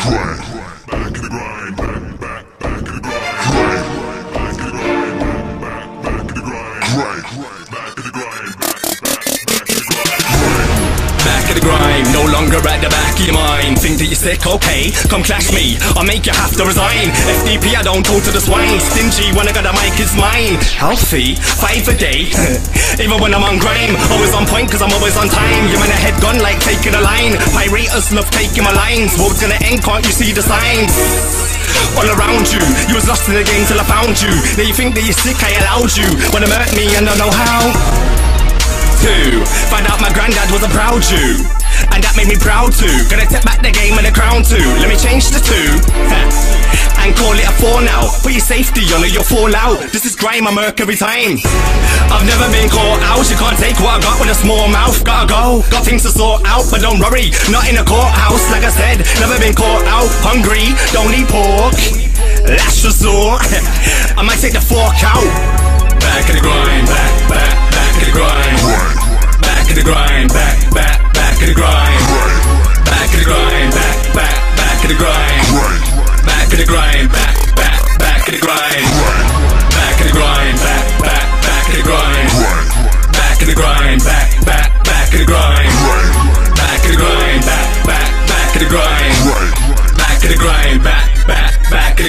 Crack. At the back of your mind. Think that you're sick, okay? Come clash me, I'll make you have to resign. FDP, I don't talk to the swine. Stingy when I got the mic, it's mine. Healthy, five a day. Even when I'm on grime, always on point, cause I'm always on time. You're in a head gun like taking a line. Pirates love taking my lines. What's gonna end, can't you see the signs? all around you. You was lost in the game till I found you. Now you think that you're sick, I allowed you. Wanna hurt me and don't know how. Two, find out my granddad was a proud Jew. And that made me proud too. Gonna take back the game and the crown too. Let me change the two. and call it a four now. For your safety, you know you'll fall out. This is grime, I murk every time. I've never been caught out. You can't take what I got with a small mouth. Gotta go. Got things to sort out, but don't worry. Not in a courthouse, like I said. Never been caught out. Hungry, don't eat pork. Last resort. I might take the fork out. Back in the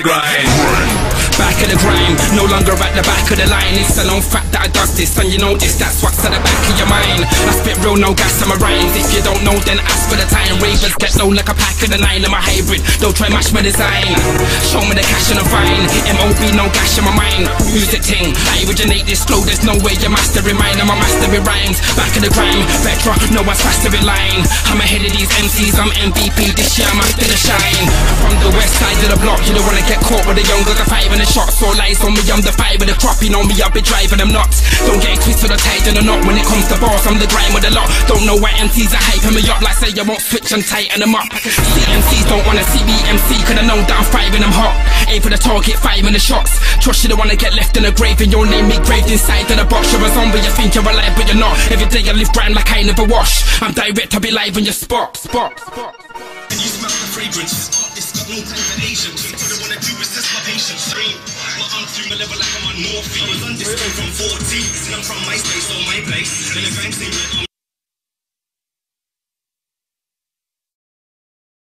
grind. Of the grind, no longer at the back of the line. It's a known fact that I does this, and you know this, that's what's at the back of your mind. I spit real, no gas on my rhymes. If you don't know, then ask for the time. Ravers get low like a pack of the nine. I'm a hybrid, don't try match my design. Show me the cash on the vine. MOB, no gash in my mind. Music ting, I originate this flow, there's no way you're mastering mine. I'm a master with rhymes. Back of the grime, Vectra, no one's faster in line. I'm ahead of these MCs, I'm MVP. This year I'm after the shine. From the west side of the block, you don't wanna get caught with the younger, the five and the shots. All lies on me, I'm the five with the. You know me, I'll be driving them nuts. Don't get it twisted or tied in a knot. When it comes to boss, I'm the grind with a lot. Don't know why MCs are hyping me up. Like say you won't switch and tighten them up. CMCs don't wanna see me MC, cause I know that I'm and I'm hot. Aim for the target, five in the shots. Trust you don't wanna get left in a grave and your name me graved inside of the box. You're a zombie, you think you're alive, but you're not. Every day I live grind like I never wash. I'm direct, I'll be live in your spot. Spot. spot. And you smell the fragrance. It's got no time for Asians. All I wanna do is test my patience. Stream. My level like I'm on morphine. I was on from 14, and I'm from my space or my place. And the crime scene.